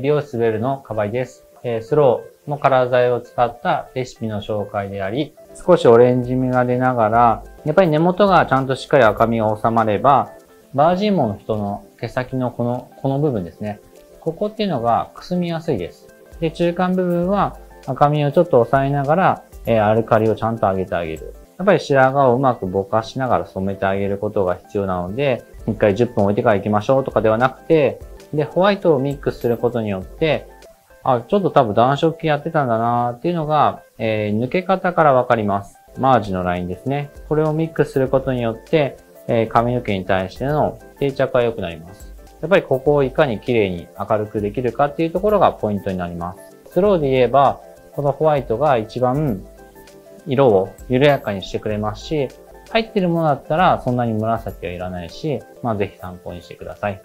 美容室ウェルのカバイです。スローのカラー剤を使ったレシピの紹介であり、少しオレンジ味が出ながら、やっぱり根元がちゃんとしっかり赤みが収まれば、バージンモの人の毛先のこの、この部分ですね。ここっていうのがくすみやすいです。で、中間部分は赤みをちょっと抑えながら、えアルカリをちゃんと上げてあげる。やっぱり白髪をうまくぼかしながら染めてあげることが必要なので、一回10分置いてから行きましょうとかではなくて、で、ホワイトをミックスすることによって、あ、ちょっと多分暖色系やってたんだなっていうのが、えー、抜け方からわかります。マージのラインですね。これをミックスすることによって、えー、髪の毛に対しての定着が良くなります。やっぱりここをいかに綺麗に明るくできるかっていうところがポイントになります。スローで言えば、このホワイトが一番色を緩やかにしてくれますし、入ってるものだったらそんなに紫はいらないし、まあぜひ参考にしてください。